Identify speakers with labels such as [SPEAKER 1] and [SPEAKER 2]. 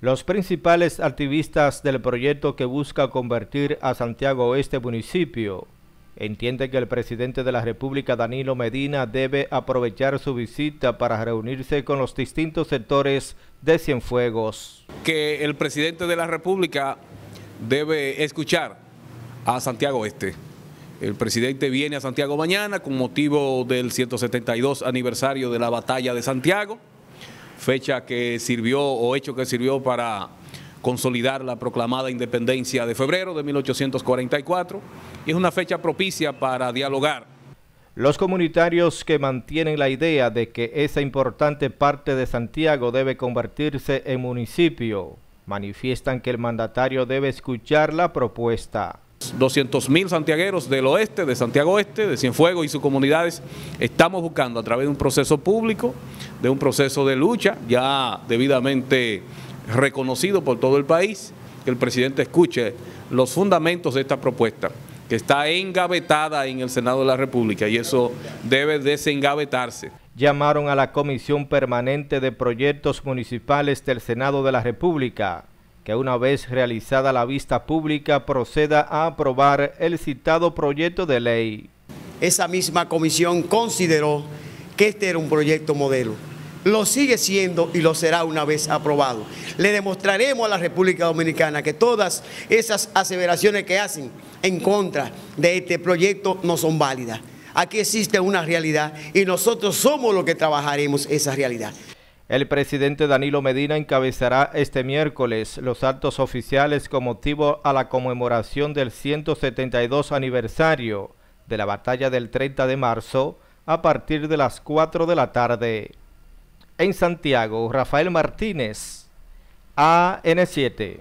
[SPEAKER 1] Los principales activistas del proyecto que busca convertir a Santiago Oeste municipio entienden que el presidente de la República, Danilo Medina, debe aprovechar su visita para reunirse con los distintos sectores de Cienfuegos.
[SPEAKER 2] Que el presidente de la República debe escuchar a Santiago Oeste. El presidente viene a Santiago mañana con motivo del 172 aniversario de la batalla de Santiago fecha que sirvió o hecho que sirvió para consolidar la proclamada independencia de febrero de 1844 y es una fecha propicia para dialogar.
[SPEAKER 1] Los comunitarios que mantienen la idea de que esa importante parte de Santiago debe convertirse en municipio manifiestan que el mandatario debe escuchar la propuesta.
[SPEAKER 2] 200 mil santiagueros del oeste, de Santiago Oeste, de Cienfuegos y sus comunidades, estamos buscando a través de un proceso público, de un proceso de lucha ya debidamente reconocido por todo el país, que el presidente escuche los fundamentos de esta propuesta, que está engavetada en el Senado de la República y eso debe desengavetarse.
[SPEAKER 1] Llamaron a la Comisión Permanente de Proyectos Municipales del Senado de la República que una vez realizada la vista pública proceda a aprobar el citado proyecto de ley.
[SPEAKER 3] Esa misma comisión consideró que este era un proyecto modelo. Lo sigue siendo y lo será una vez aprobado. Le demostraremos a la República Dominicana que todas esas aseveraciones que hacen en contra de este proyecto no son válidas. Aquí existe una realidad y nosotros somos los que trabajaremos esa realidad.
[SPEAKER 1] El presidente Danilo Medina encabezará este miércoles los actos oficiales con motivo a la conmemoración del 172 aniversario de la batalla del 30 de marzo a partir de las 4 de la tarde. En Santiago, Rafael Martínez, AN7.